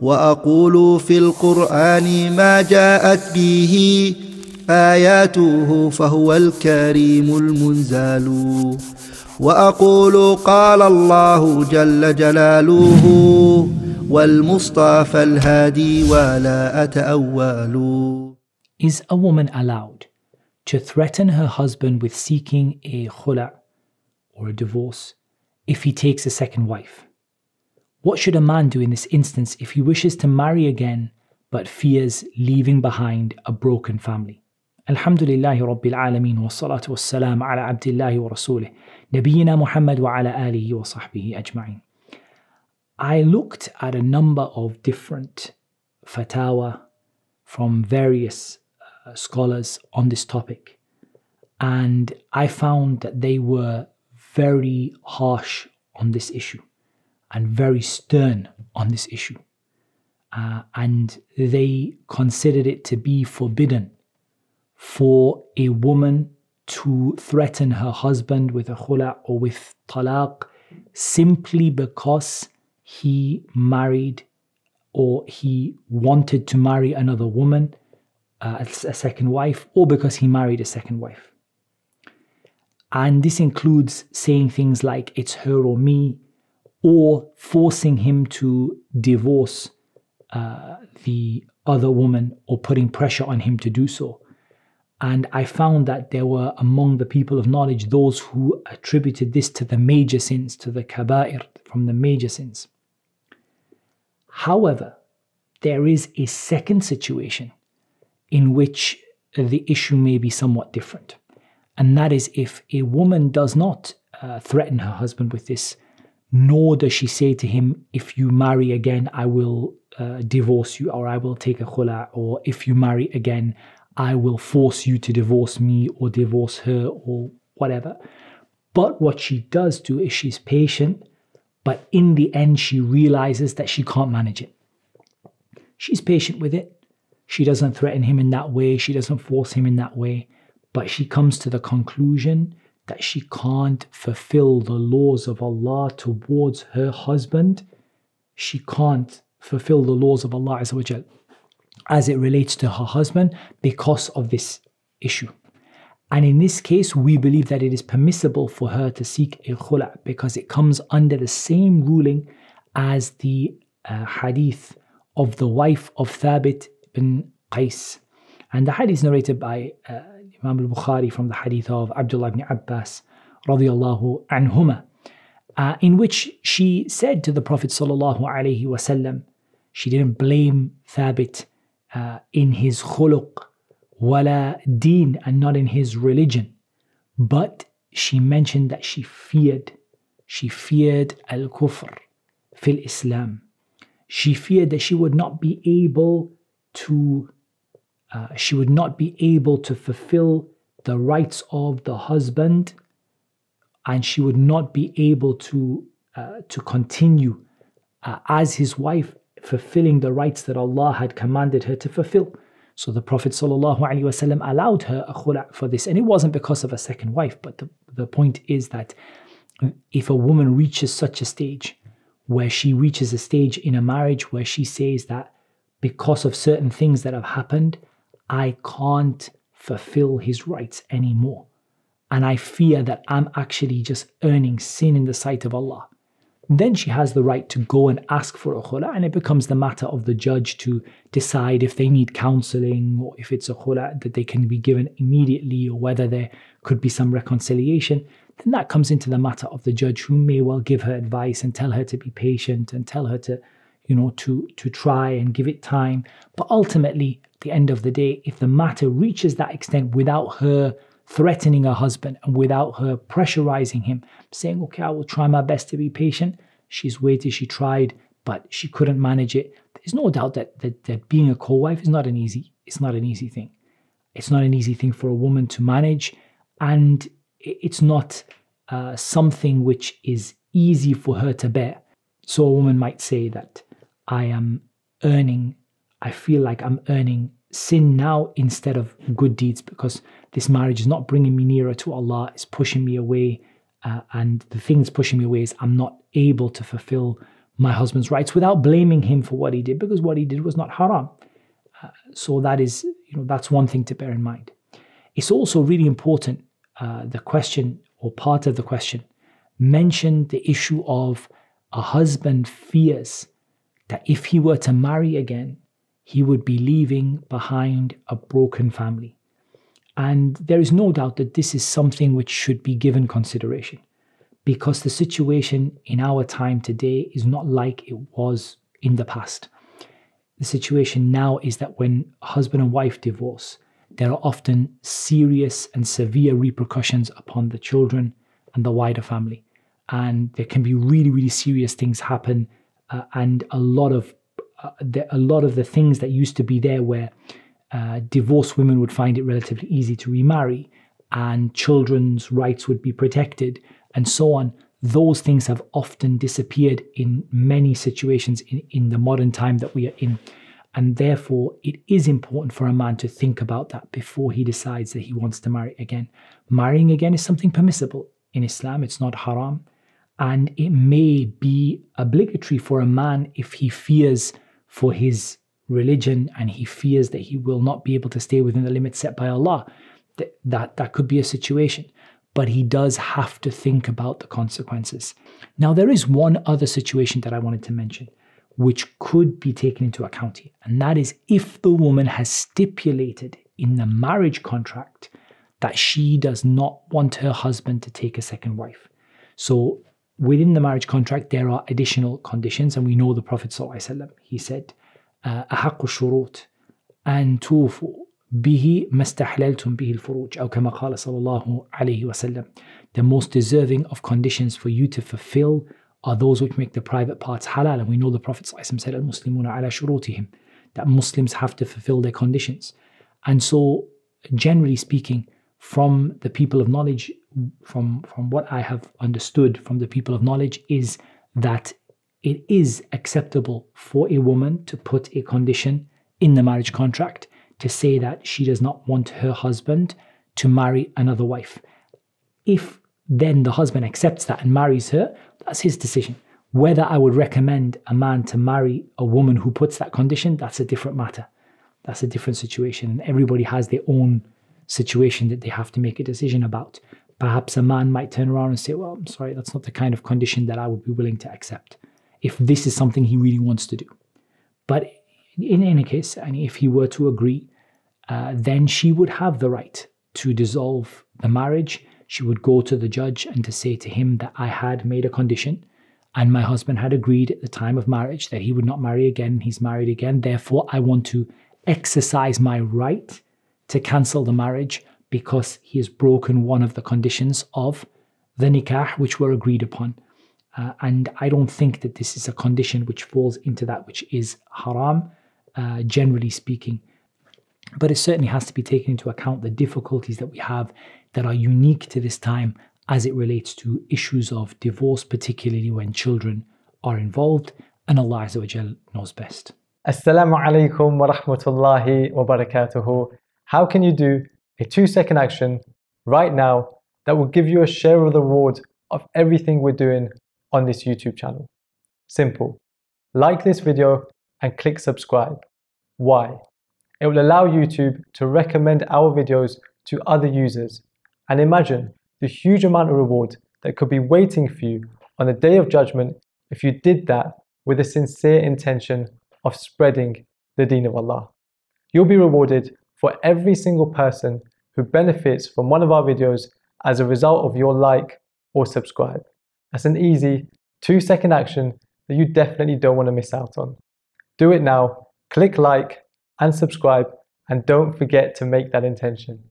وأقول في القرآن ما جاءت به آياته فهو الكريم المنزال وأقول قال الله جل جلاله والمصطفى الهادي ولا أتأول Is a woman allowed to threaten her husband with seeking a khula or a divorce if he takes a second wife? What should a man do in this instance if he wishes to marry again but fears leaving behind a broken family? Alhamdulillahi Rabbil Alameen wa salatu wa salam ala abdillahi wa rasulih Nabiyyina Muhammad wa ala alihi wa sahbihi ajma'in. I looked at a number of different fatawa from various uh, scholars on this topic and I found that they were very harsh on this issue and very stern on this issue. Uh, and they considered it to be forbidden for a woman to threaten her husband with a khula or with talaq simply because he married or he wanted to marry another woman, uh, a second wife, or because he married a second wife. And this includes saying things like, it's her or me, or forcing him to divorce uh, the other woman or putting pressure on him to do so. And I found that there were among the people of knowledge those who attributed this to the major sins, to the kaba'ir, from the major sins. However, there is a second situation in which the issue may be somewhat different. And that is if a woman does not uh, threaten her husband with this, nor does she say to him, If you marry again, I will uh, divorce you, or I will take a khula, or if you marry again, I will force you to divorce me or divorce her, or whatever. But what she does do is she's patient, but in the end, she realizes that she can't manage it. She's patient with it. She doesn't threaten him in that way, she doesn't force him in that way, but she comes to the conclusion that she can't fulfill the laws of Allah towards her husband. She can't fulfill the laws of Allah as it relates to her husband because of this issue. And in this case, we believe that it is permissible for her to seek a khula because it comes under the same ruling as the uh, hadith of the wife of Thabit bin Qais. And the hadith narrated by uh, Imam al-Bukhari from the hadith of Abdullah ibn Abbas radiyallahu anhuma, uh, in which she said to the Prophet sallallahu alaihi wasallam, she didn't blame Thabit uh, in his khuluq, wala deen, and not in his religion, but she mentioned that she feared, she feared al-kufr fil Islam. She feared that she would not be able to uh, she would not be able to fulfill the rights of the husband and she would not be able to uh, to continue uh, as his wife fulfilling the rights that Allah had commanded her to fulfill. So the prophet ﷺ allowed her a khula for this and it wasn't because of a second wife but the, the point is that if a woman reaches such a stage where she reaches a stage in a marriage where she says that because of certain things that have happened I can't fulfill his rights anymore. And I fear that I'm actually just earning sin in the sight of Allah. Then she has the right to go and ask for a khula, and it becomes the matter of the judge to decide if they need counseling or if it's a khula that they can be given immediately or whether there could be some reconciliation. Then that comes into the matter of the judge who may well give her advice and tell her to be patient and tell her to, you know, to, to try and give it time. But ultimately, the end of the day, if the matter reaches that extent without her threatening her husband and without her pressurizing him, saying, okay, I will try my best to be patient. She's waited, she tried, but she couldn't manage it. There's no doubt that, that, that being a co-wife is not an easy, it's not an easy thing. It's not an easy thing for a woman to manage, and it's not uh, something which is easy for her to bear. So a woman might say that I am earning I feel like I'm earning sin now instead of good deeds because this marriage is not bringing me nearer to Allah, it's pushing me away. Uh, and the thing that's pushing me away is I'm not able to fulfill my husband's rights without blaming him for what he did because what he did was not haram. Uh, so that is, you know, that's one thing to bear in mind. It's also really important. Uh, the question or part of the question mentioned the issue of a husband fears that if he were to marry again, he would be leaving behind a broken family. And there is no doubt that this is something which should be given consideration because the situation in our time today is not like it was in the past. The situation now is that when husband and wife divorce, there are often serious and severe repercussions upon the children and the wider family. And there can be really, really serious things happen, uh, and a lot of uh, the, a lot of the things that used to be there, where uh, divorced women would find it relatively easy to remarry, and children's rights would be protected, and so on. Those things have often disappeared in many situations in, in the modern time that we are in. And therefore, it is important for a man to think about that before he decides that he wants to marry again. Marrying again is something permissible in Islam, it's not haram. And it may be obligatory for a man if he fears for his religion and he fears that he will not be able to stay within the limits set by Allah. That, that, that could be a situation but he does have to think about the consequences. Now, there is one other situation that I wanted to mention, which could be taken into account here, and that is if the woman has stipulated in the marriage contract that she does not want her husband to take a second wife. So, within the marriage contract, there are additional conditions, and we know the Prophet ﷺ, he said, أحق الشروط أن توفوا به ما استحللتم به الفروج أو كما قال صلى الله عليه وسلم The most deserving of conditions for you to fulfill are those which make the private parts halal and we know the Prophet said المسلمون على شروطهم that Muslims have to fulfill their conditions and so generally speaking from the people of knowledge from from what I have understood from the people of knowledge is that it is acceptable for a woman to put a condition in the marriage contract to say that she does not want her husband to marry another wife. If then the husband accepts that and marries her, that's his decision. Whether I would recommend a man to marry a woman who puts that condition, that's a different matter. That's a different situation. Everybody has their own situation that they have to make a decision about. Perhaps a man might turn around and say, Well, I'm sorry, that's not the kind of condition that I would be willing to accept if this is something he really wants to do. But in any case, and if he were to agree, uh, then she would have the right to dissolve the marriage. She would go to the judge and to say to him that I had made a condition and my husband had agreed at the time of marriage that he would not marry again. He's married again. Therefore, I want to exercise my right to cancel the marriage because he has broken one of the conditions of the nikah which were agreed upon. Uh, and I don't think that this is a condition which falls into that which is haram, uh, generally speaking. But it certainly has to be taken into account the difficulties that we have that are unique to this time as it relates to issues of divorce, particularly when children are involved, and Allah knows best. Assalamu alaikum wa rahmatullahi wa. How can you do a two second action right now that will give you a share of the reward of everything we're doing on this YouTube channel? Simple. Like this video and click subscribe. Why? It will allow YouTube to recommend our videos to other users. And imagine the huge amount of reward that could be waiting for you on the day of judgment if you did that with a sincere intention of spreading the deen of Allah. You'll be rewarded for every single person who benefits from one of our videos as a result of your like or subscribe. That's an easy two second action that you definitely don't want to miss out on. Do it now, click like and subscribe and don't forget to make that intention.